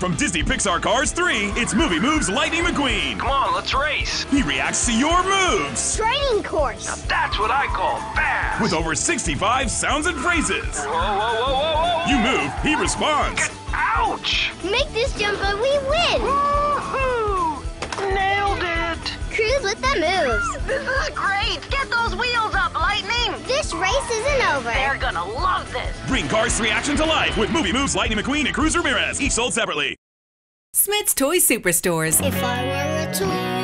From Disney Pixar Cars 3, it's Movie Moves Lightning McQueen. Come on, let's race. He reacts to your moves Training course. Now That's what I call fast. with over 65 sounds and phrases. Whoa, whoa, whoa, whoa, whoa. You move, he responds. Ouch! Make this jump and we win. Woohoo! Nailed it! Cruise with the moves. This is great! Race isn't over. They're gonna love this! Bring Cars 3 action to life with Movie Moves Lightning McQueen and Cruz Ramirez, each sold separately. Smyths Toy Superstores. If I were a toy